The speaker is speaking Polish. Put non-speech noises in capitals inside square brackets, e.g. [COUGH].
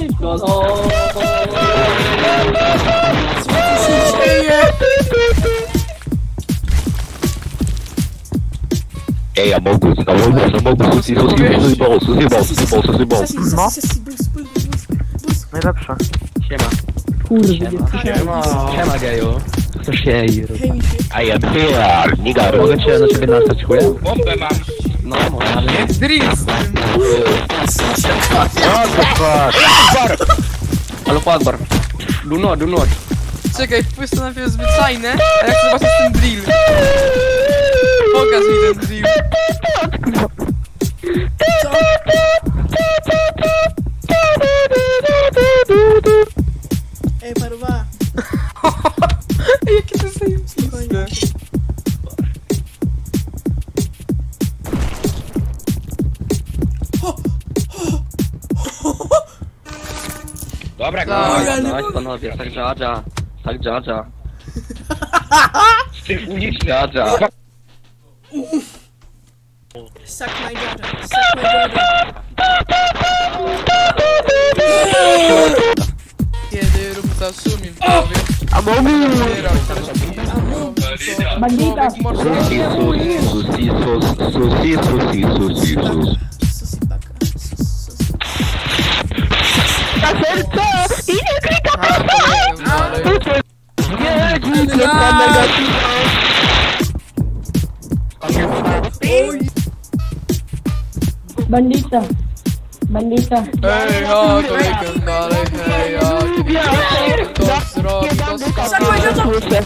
Szybko, no. Co się dzieje? Ey, Amogus, Amogus, Amogus, susi, susi, susi, ball, susi, ball, susi, ball, susi, ball. Sesi, sesi, No. Najlepsze. Siema. Kurde, Siema. Siema geju. Co się je Hej, mi się. I am here, nigga. Mogę cię na ciebie nastać chuja? Bombę mam. No, może, ale nie. The fuck? Ale Akbar. Do not, do not. Czekaj, wpływ to najpierw zwyczajne, a jak zobaczysz ten drill. Pokaż mi ten drill. Co? [LAUGHS] Ej, paruwa. Jakie to zajebiste. Dobra go! Tak, ja nie Dawaj mogę. panowie, tak Jaja. Tak Jaja. Z [LAUGHS] tych ulic Jaja. Suck my daughter. Suck my daughter. Herdeiro, pedaço, me envolve. Bandita! Sosisos, sosisos, sosisos, sosisos. bandita. Bandita. Ej, ja to wyglądaj, hej, ja to wyglądaj. To zrobię, to zrobię.